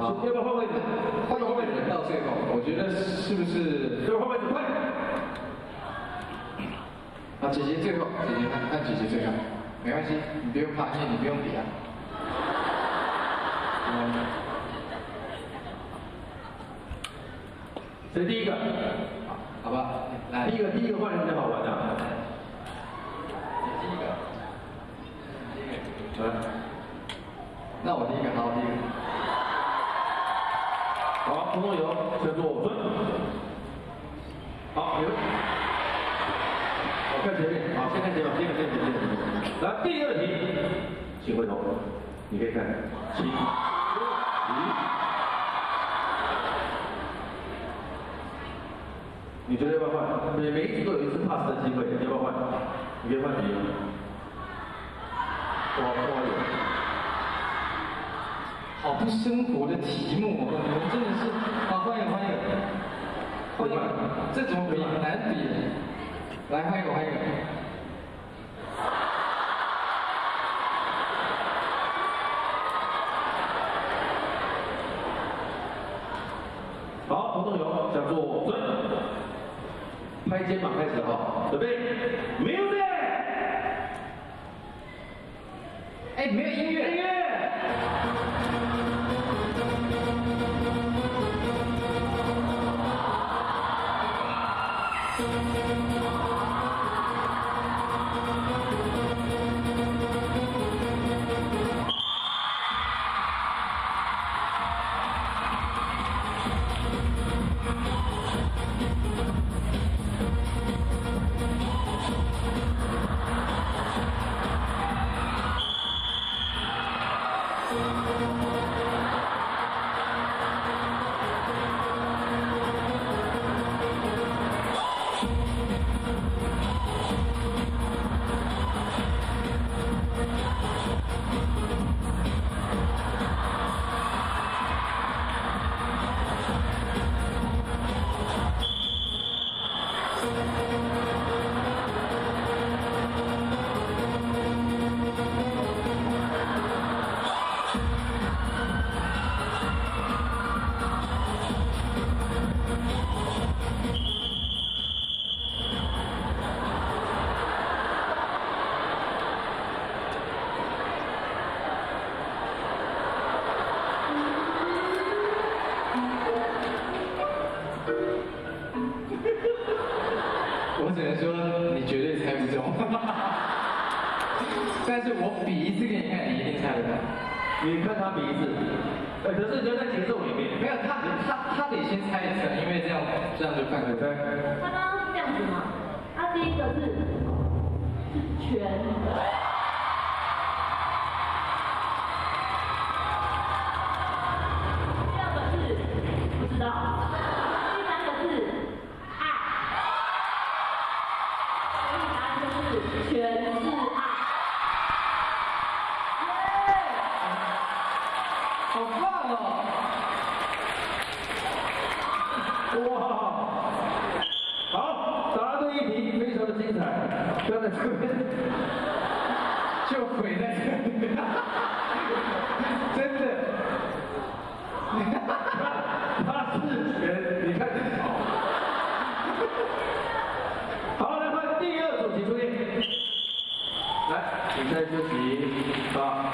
好，要不要换位置？换一个人到最后，我觉得是不是？要不要换位置？快！啊，姐姐最后，姐姐看看姐姐最后，没关系，你不用怕，因为你不用比啊。嗯，谁第一个？好，好吧，来，第一个，第一个换人比较好玩的。你第一个，第一个，来，那我第一个，好，第一个。好，通通有，叫做准。好，有。好，看前面，好，先看前面，先看前面，前面。来，第二题，请回头，你可以看，请。你觉得要不要换？每每一题都有一次 pass 的机会，要不要换？你可以换题。哇，哇有。好不生活的题目我，们真的是，好，欢迎欢迎，欢迎，这怎么比难比？来，欢迎欢迎。好，活动有叫做准，拍肩膀开始哈，准备。我只能说你绝对猜不中，但是我比一次给你看，你一定猜得到。你看他鼻子，呃，可是你要在节奏里面，没有他，他他得先猜一次，因为这样这样就看得出来。他刚刚是这样子嘛？他第一个是是全，好棒哦哇好答对一题非常的精彩站在这边就毁在这里真的你看他他是人你看这好好来换第二组请注意来请在这里啊